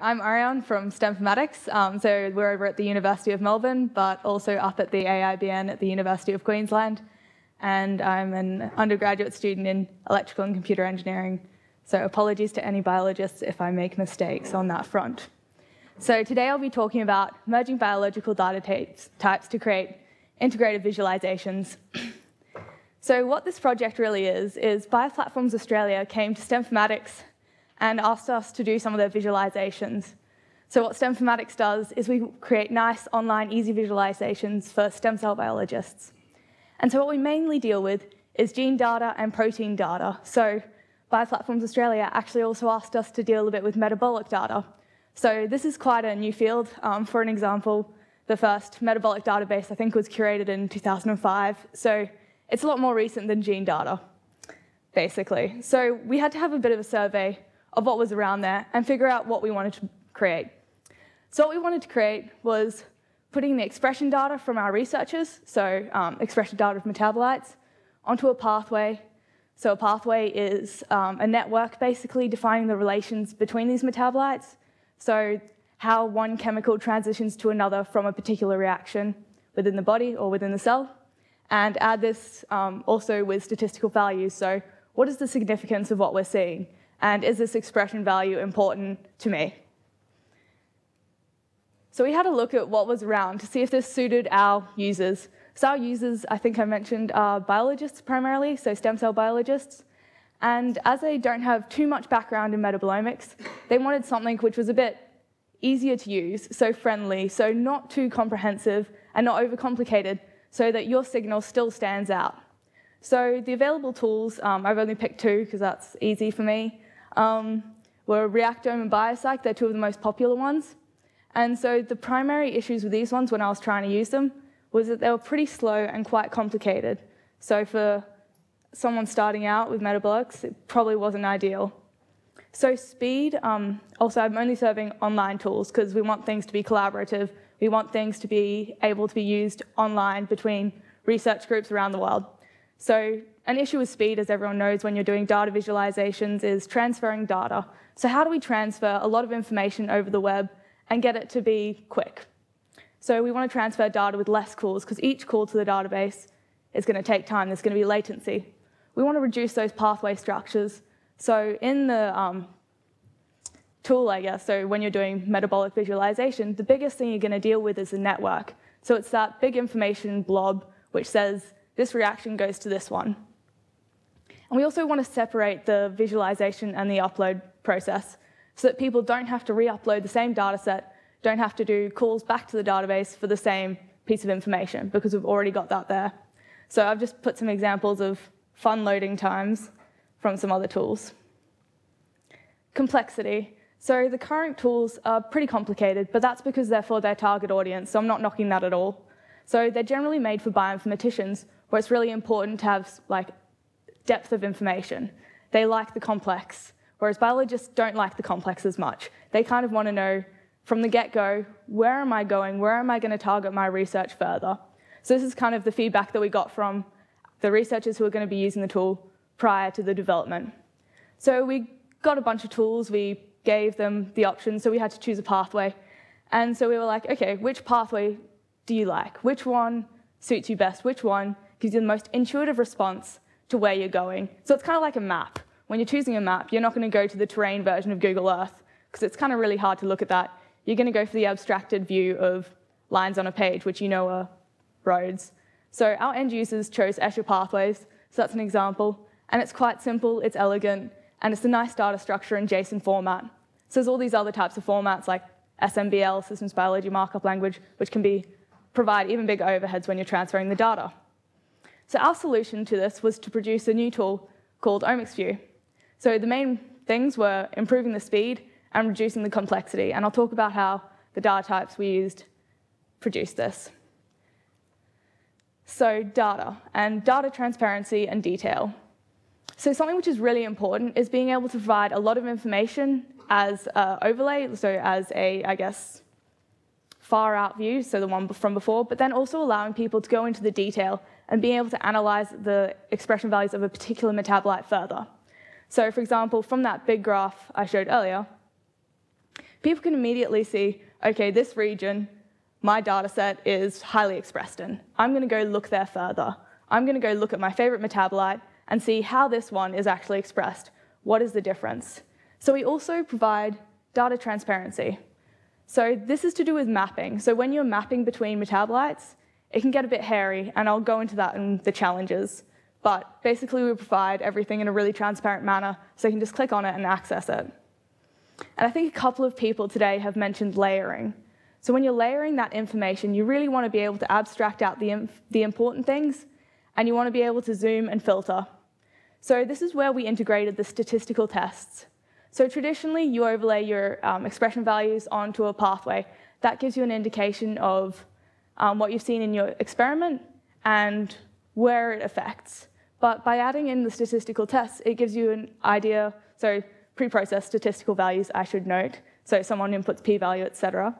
I'm Ariane from STEMformatics. Um, so we're over at the University of Melbourne, but also up at the AIBN at the University of Queensland. And I'm an undergraduate student in electrical and computer engineering. So apologies to any biologists if I make mistakes on that front. So today I'll be talking about merging biological data types to create integrated visualizations. so what this project really is, is Bioplatforms Australia came to STEMformatics and asked us to do some of their visualizations. So what STEMformatics does is we create nice online easy visualizations for stem cell biologists. And so what we mainly deal with is gene data and protein data. So Bioplatforms Australia actually also asked us to deal a bit with metabolic data. So this is quite a new field. Um, for an example, the first metabolic database I think was curated in 2005. So it's a lot more recent than gene data, basically. So we had to have a bit of a survey of what was around there and figure out what we wanted to create. So what we wanted to create was putting the expression data from our researchers, so um, expression data of metabolites, onto a pathway. So a pathway is um, a network basically defining the relations between these metabolites. So how one chemical transitions to another from a particular reaction within the body or within the cell. And add this um, also with statistical values. So what is the significance of what we're seeing? And is this expression value important to me? So we had a look at what was around to see if this suited our users. So our users, I think I mentioned, are biologists primarily, so stem cell biologists. And as they don't have too much background in metabolomics, they wanted something which was a bit easier to use, so friendly, so not too comprehensive and not overcomplicated, so that your signal still stands out. So the available tools, um, I've only picked two because that's easy for me um, were Reactome and BioCyc. They're two of the most popular ones. And so the primary issues with these ones when I was trying to use them was that they were pretty slow and quite complicated. So for someone starting out with metabolics, it probably wasn't ideal. So speed, um, also I'm only serving online tools because we want things to be collaborative. We want things to be able to be used online between research groups around the world. So an issue with speed, as everyone knows when you're doing data visualizations, is transferring data. So how do we transfer a lot of information over the web and get it to be quick? So we want to transfer data with less calls, because each call to the database is going to take time. There's going to be latency. We want to reduce those pathway structures. So in the um, tool, I guess, so when you're doing metabolic visualization, the biggest thing you're going to deal with is the network. So it's that big information blob which says this reaction goes to this one. And we also want to separate the visualization and the upload process so that people don't have to re-upload the same data set, don't have to do calls back to the database for the same piece of information because we've already got that there. So I've just put some examples of fun loading times from some other tools. Complexity. So the current tools are pretty complicated, but that's because they're for their target audience, so I'm not knocking that at all. So they're generally made for bioinformaticians, where it's really important to have like depth of information. They like the complex, whereas biologists don't like the complex as much. They kind of want to know from the get-go, where am I going? Where am I going to target my research further? So this is kind of the feedback that we got from the researchers who are going to be using the tool prior to the development. So we got a bunch of tools, we gave them the options, so we had to choose a pathway. And so we were like, okay, which pathway do you like? Which one suits you best? Which one gives you the most intuitive response to where you're going. So it's kind of like a map. When you're choosing a map, you're not going to go to the terrain version of Google Earth because it's kind of really hard to look at that. You're going to go for the abstracted view of lines on a page, which you know are roads. So our end users chose Escher Pathways, so that's an example. And it's quite simple, it's elegant, and it's a nice data structure in JSON format. So there's all these other types of formats like SMBL, Systems Biology Markup Language, which can be provide even bigger overheads when you're transferring the data. So our solution to this was to produce a new tool called OmicsView. So the main things were improving the speed and reducing the complexity, and I'll talk about how the data types we used produced this. So data, and data transparency and detail. So something which is really important is being able to provide a lot of information as an overlay, so as a, I guess, far out view, so the one from before, but then also allowing people to go into the detail and being able to analyze the expression values of a particular metabolite further. So for example, from that big graph I showed earlier, people can immediately see, okay, this region, my data set is highly expressed in. I'm going to go look there further. I'm going to go look at my favorite metabolite and see how this one is actually expressed. What is the difference? So we also provide data transparency. So this is to do with mapping. So when you're mapping between metabolites, it can get a bit hairy, and I'll go into that in the challenges. But basically, we provide everything in a really transparent manner, so you can just click on it and access it. And I think a couple of people today have mentioned layering. So when you're layering that information, you really want to be able to abstract out the, the important things, and you want to be able to zoom and filter. So this is where we integrated the statistical tests. So traditionally, you overlay your um, expression values onto a pathway. That gives you an indication of um, what you've seen in your experiment and where it affects. But by adding in the statistical tests, it gives you an idea, so pre-processed statistical values, I should note, so someone inputs p-value, etc.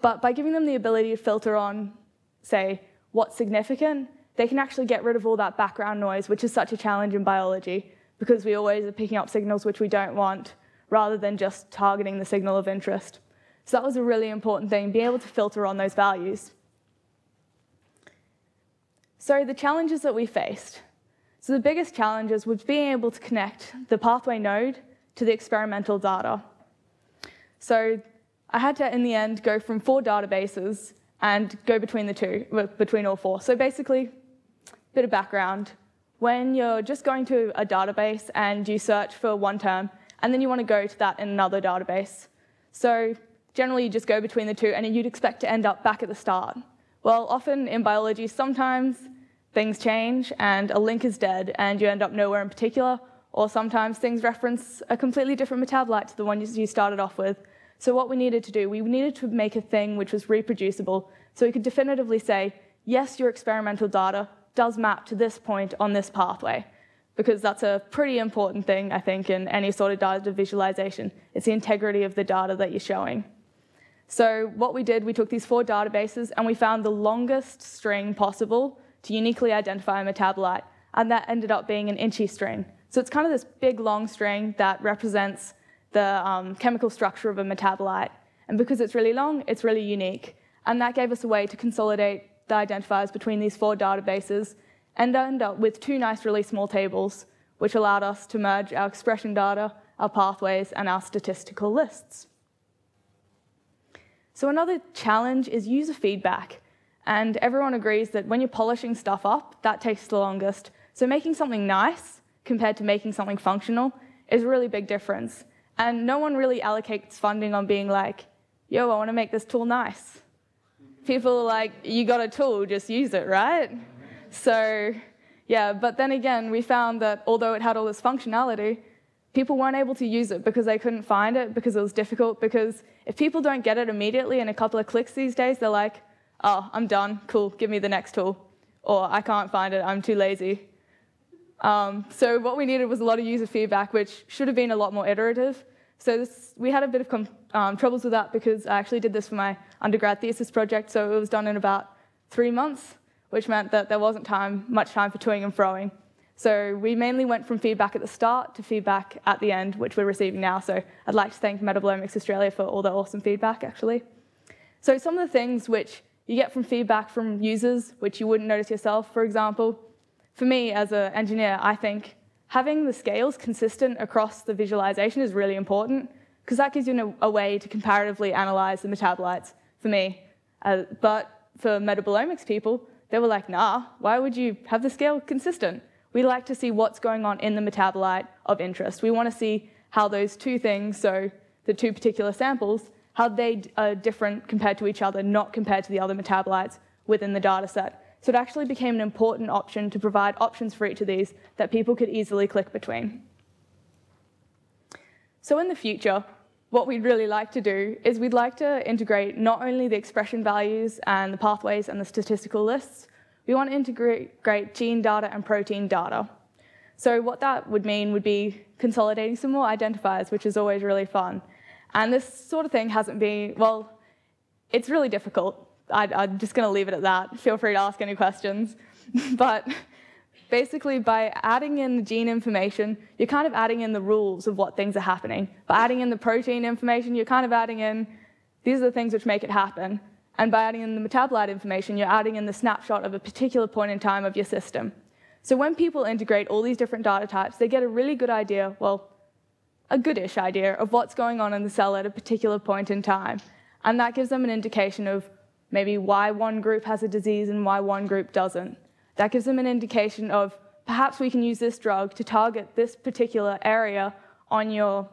But by giving them the ability to filter on, say, what's significant, they can actually get rid of all that background noise, which is such a challenge in biology, because we always are picking up signals which we don't want, rather than just targeting the signal of interest. So that was a really important thing, being able to filter on those values. So the challenges that we faced. So the biggest challenges was being able to connect the pathway node to the experimental data. So I had to, in the end, go from four databases and go between the two, between all four. So basically, bit of background. When you're just going to a database and you search for one term, and then you want to go to that in another database. So generally, you just go between the two, and you'd expect to end up back at the start. Well, often in biology, sometimes things change and a link is dead and you end up nowhere in particular, or sometimes things reference a completely different metabolite to the one you started off with. So what we needed to do, we needed to make a thing which was reproducible, so we could definitively say, yes, your experimental data does map to this point on this pathway, because that's a pretty important thing, I think, in any sort of data visualization. It's the integrity of the data that you're showing. So what we did, we took these four databases and we found the longest string possible to uniquely identify a metabolite, and that ended up being an INCHI string. So it's kind of this big long string that represents the um, chemical structure of a metabolite. And because it's really long, it's really unique. And that gave us a way to consolidate the identifiers between these four databases and end up with two nice, really small tables, which allowed us to merge our expression data, our pathways, and our statistical lists. So another challenge is user feedback. And everyone agrees that when you're polishing stuff up, that takes the longest. So making something nice compared to making something functional is a really big difference. And no one really allocates funding on being like, yo, I want to make this tool nice. People are like, you got a tool, just use it, right? So, yeah, but then again, we found that although it had all this functionality, people weren't able to use it because they couldn't find it, because it was difficult, because if people don't get it immediately in a couple of clicks these days, they're like, oh, I'm done, cool, give me the next tool. Or I can't find it, I'm too lazy. Um, so what we needed was a lot of user feedback, which should have been a lot more iterative. So this, we had a bit of um, troubles with that because I actually did this for my undergrad thesis project, so it was done in about three months, which meant that there wasn't time, much time for toing and froing. So we mainly went from feedback at the start to feedback at the end, which we're receiving now. So I'd like to thank Metabolomics Australia for all the awesome feedback, actually. So some of the things which you get from feedback from users, which you wouldn't notice yourself, for example. For me, as an engineer, I think having the scales consistent across the visualization is really important because that gives you a way to comparatively analyze the metabolites for me. Uh, but for metabolomics people, they were like, nah, why would you have the scale consistent? We like to see what's going on in the metabolite of interest. We want to see how those two things, so the two particular samples, how they are different compared to each other, not compared to the other metabolites within the data set. So it actually became an important option to provide options for each of these that people could easily click between. So in the future, what we'd really like to do is we'd like to integrate not only the expression values and the pathways and the statistical lists, we want to integrate gene data and protein data. So what that would mean would be consolidating some more identifiers, which is always really fun. And this sort of thing hasn't been, well, it's really difficult. I, am just going to leave it at that. Feel free to ask any questions. but basically by adding in the gene information, you're kind of adding in the rules of what things are happening. By adding in the protein information, you're kind of adding in these are the things which make it happen. And by adding in the metabolite information, you're adding in the snapshot of a particular point in time of your system. So when people integrate all these different data types, they get a really good idea, well, a goodish idea of what's going on in the cell at a particular point in time. And that gives them an indication of maybe why one group has a disease and why one group doesn't. That gives them an indication of perhaps we can use this drug to target this particular area on your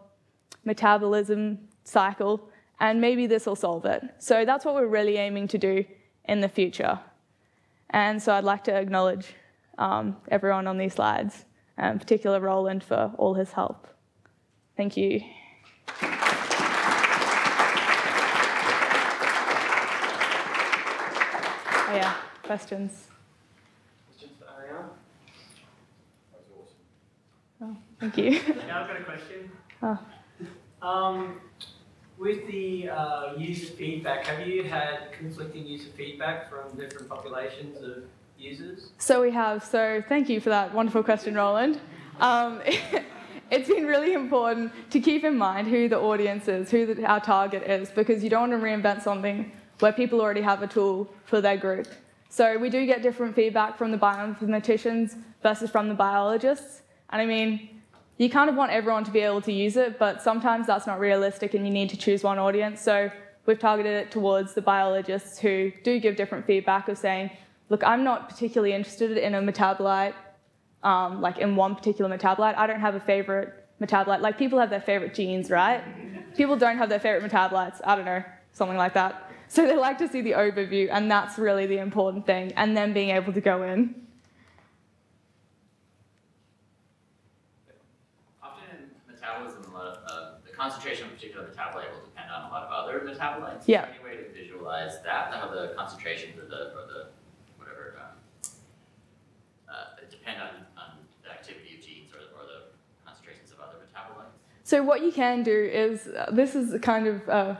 metabolism cycle, and maybe this will solve it. So that's what we're really aiming to do in the future. And so I'd like to acknowledge um, everyone on these slides, and particular Roland for all his help. Thank you. Oh, yeah? Questions for Ariane? That was awesome. Oh, thank you. Yeah, I've got a question. Oh. Um, with the uh, user feedback, have you had conflicting user feedback from different populations of users? So we have. So thank you for that wonderful question, Roland. Um, it's been really important to keep in mind who the audience is, who the, our target is, because you don't want to reinvent something where people already have a tool for their group. So we do get different feedback from the bioinformaticians versus from the biologists. And I mean, you kind of want everyone to be able to use it, but sometimes that's not realistic and you need to choose one audience. So we've targeted it towards the biologists who do give different feedback of saying, look, I'm not particularly interested in a metabolite, um, like in one particular metabolite. I don't have a favorite metabolite. Like people have their favorite genes, right? People don't have their favorite metabolites. I don't know, something like that. So they like to see the overview, and that's really the important thing, and then being able to go in. Often in metabolism, a lot of, uh, the concentration of a particular metabolite will depend on a lot of other metabolites. Yeah. Is there any way to visualize that, how the concentrations or the, or the, whatever, um, uh, depend on, on the activity of genes or, or the concentrations of other metabolites? So what you can do is, uh, this is a kind of a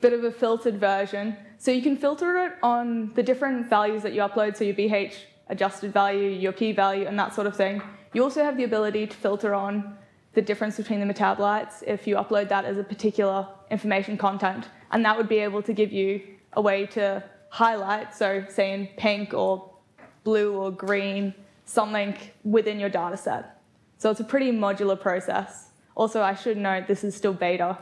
bit of a filtered version. So you can filter it on the different values that you upload, so your BH adjusted value, your p-value, and that sort of thing. You also have the ability to filter on the difference between the metabolites if you upload that as a particular information content. And that would be able to give you a way to highlight, so say in pink or blue or green, something within your data set. So it's a pretty modular process. Also, I should note this is still beta,